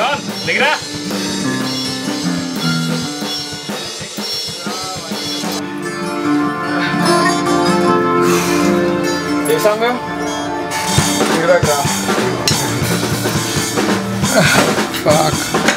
John, halika der. Det. Det. Fuck.